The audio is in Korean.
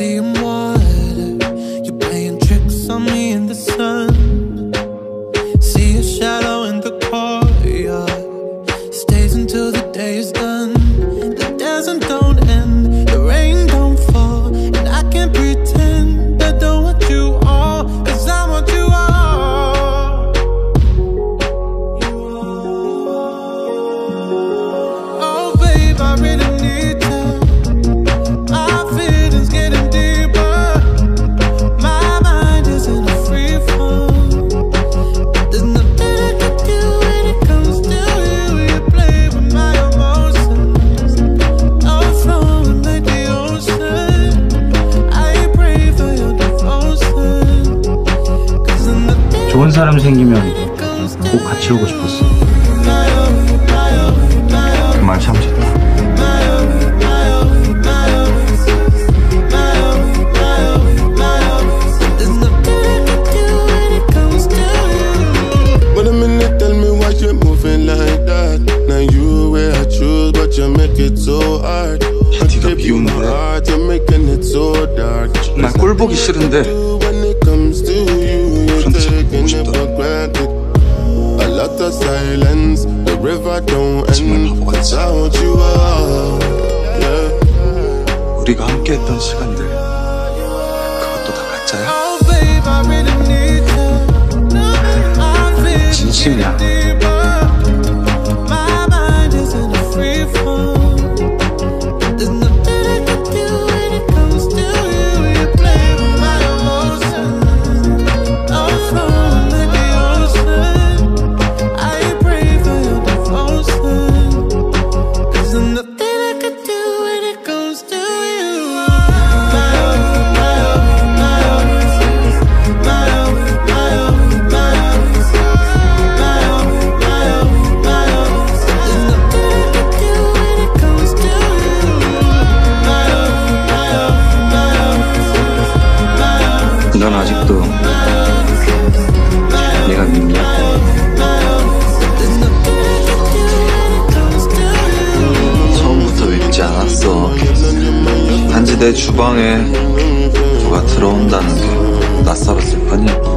seeing water. You're playing tricks on me in the sun. See a shadow in the courtyard. Stays until the day is done. The dancing don't end, the rain don't fall. And I can't pretend I don't want you all. Cause I want you all. Oh, babe, I really need 좋은 사람 생기면 꼭 같이 오고 싶었어. 그 말 참 좋다. 네가. 난꼴 보기 싫은데 for granted. A lot of silence, the river don't end 같지? without you. all. Yeah. 우리가 함께했던 시간들 그것도 다 가짜야? 내 주방에 누가 들어온다는 게 낯설었을 뿐이야